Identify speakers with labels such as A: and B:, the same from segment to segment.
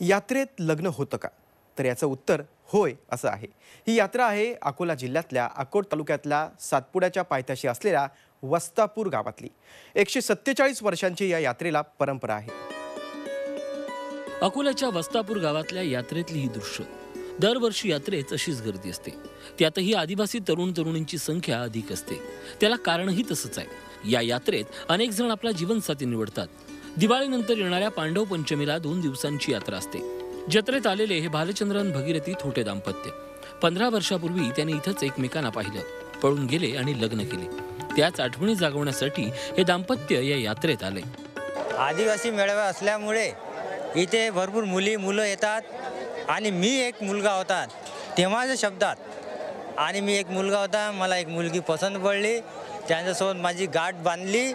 A: यात्रेत लग्न होतं का? तर याचं उत्तर होय असं आहे. ही यात्रा आहे अकोला जिल्ह्यातल्या अकोट तालुक्यातल्या सातपुड्याच्या पायथ्याशी असलेल्या वस्तापूर गावातली. एकशे सत्तेचाळीस वर्षांची या यात्रेला परंपरा आहे.
B: अकोल्याच्या वस्तापूर गावातल्या यात्रेतली ही दृश्य. दरवर्षी यात्रेत अशीच गर्दी असते. त्यातही आदिवासी तरुण तरुणींची संख्या अधिक असते. त्याला कारणही तसंच आहे. या यात्रेत अनेक जण आपला जीवनसाथी निवडतात. दिवाळीनंतर येणाऱ्या पांडव पंचमीला दोन दिवसांची यात्रा असते. जत्रेत आलेले हे भालचंद्रन भगीरथी थोटे दाम्पत्य. पंधरा वर्षापूर्वी त्यांनी इथंच एकमेकांना पाहिलं पळून गेले आणि लग्न केले. त्याच आठवणी जागवण्यासाठी हे दाम्पत्य या यात्रेत आले.
C: आदिवासी मेळावा असल्यामुळे इथे भरपूर मुली मुलं येतात आणि मी एक मुलगा होता तेव्हाच्या शब्दात. आणि मी एक मुलगा होता मला एक मुलगी पसंत पडली त्यांच्यासोबत माझी गाठ बांधली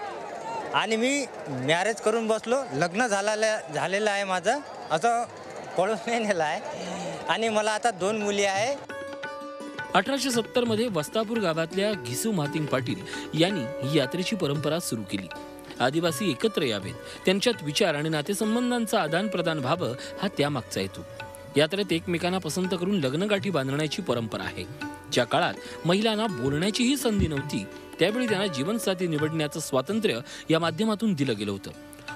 C: आणि मी मॅरेज करून बसलो. लग्न झालेलं झालेलं आहे माझं. असं पळून नाही नेलं आहे. आणि मला आता दोन मुली आहे.
B: अठराशे सत्तरमध्ये वस्तापूर गावातल्या घिसू मातिंग पाटील यांनी ही यात्रेची परंपरा सुरू केली. आदिवासी एकत्र यावेत. त्यांच्यात विचार आणि नातेसंबंधांचं आदान प्रदान व्हावं हा त्यामागचा हेतू. यात्रेत एकमेकांना पसंत करून लग्नगाठी बांधण्याची परंपरा आहे. ज्या काळात महिलांना बोलण्याचीही संधी नव्हती त्यावेळी त्यांना जीवनसाथी निवडण्याचं स्वातंत्र्य या माध्यमातून दिलं गेलं होतं.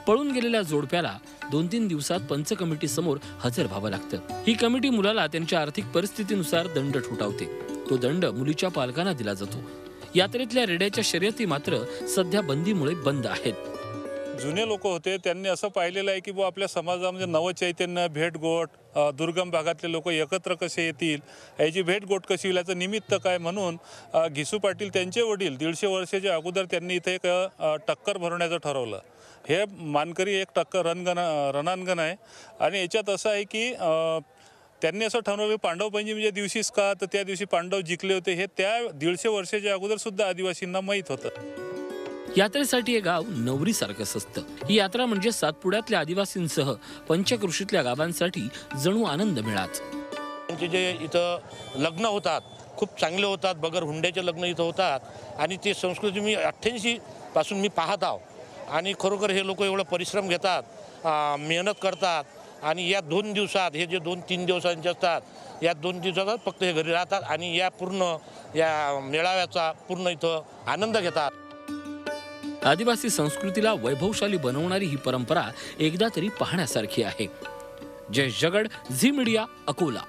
B: पळून गेलेल्या जोडप्याला दोन तीन दिवसात पंच कमिटी समोर हजर व्हावं लागतं. ही कमिटी मुलाला त्यांच्या आर्थिक परिस्थितीनुसार दंड ठोठावते. तो दंड मुलीच्या पालकांना दिला जातो. यात्रेतल्या रेड्याच्या शर्यती मात्र सध्या बंदीमुळे बंद आहेत.
D: जुने लोक होते त्यांनी असं पाहिलेलं आहे की बुवा आपल्या समाजामध्ये म्हणजे नवचैतन्य भेटगोट दुर्गम भागातले लोक एकत्र कसे येतील याची भेटगोट कशी होईल याचं निमित्त काय म्हणून घिसू पाटील त्यांचे वडील दीडशे वर्षाच्या अगोदर त्यांनी इथे एक टक्कर भरवण्याचं ठरवलं. हे मानकरी एक टक्कर रणगण रणांगण आहे. आणि याच्यात असं आहे की त्यांनी असं ठरवलं की पांडव पंचमीच्या दिवशीच का तर त्या दिवशी पांडव जिंकले होते हे त्या दीडशे वर्षाच्या अगोदर सुद्धा आदिवासींना माहीत होतं.
B: यात्रेसाठी हे गाव नवरीसारखंच असतं ही यात्रा म्हणजे सातपुड्यातल्या आदिवासींसह पंचकृषीतल्या गावांसाठी जणू आनंद मिळाच.
E: त्यांचे जे इथं लग्न होतात खूप चांगले होतात बगर हुंड्याचे लग्न इथं होतात आणि ते संस्कृती मी अठ्ठ्याऐंशी पासून मी पाहत आहो. आणि खरोखर हे लोक एवढं परिश्रम घेतात मेहनत करतात आणि या दोन दिवसात हे जे दोन तीन दिवसांचे असतात या दोन दिवसात फक्त हे घरी राहतात आणि या पूर्ण या मेळाव्याचा पूर्ण इथं आनंद घेतात.
B: आदिवासी संस्कृतीला वैभवशाली बनवणारी ही परंपरा एकदा तरी पाहण्यासारखी आहे. Jai Jagad Zee media Akola.